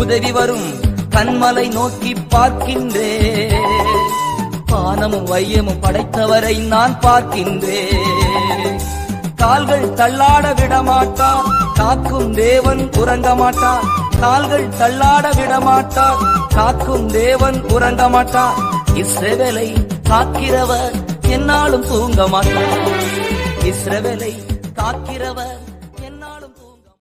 உதவி வரும் கண்மலை நோக்கி பார்க்கின்றேன். பானமும் வையமும் படைத்தவரை நான் பார்க்கின்றேன். கால்கள் தள்ளாட விடமாட்டார் காக்கும் தேவன் உறங்க மாட்டார் கால்கள் தள்ளாட விடமாட்டார் காக்கும் தேவன் உறங்க மாட்டார் இஸ்ரவேலை காக்கிறவர் என்னாலும் தூங்க மாட்டார் இஸ்ரவேலை காக்கிறவர்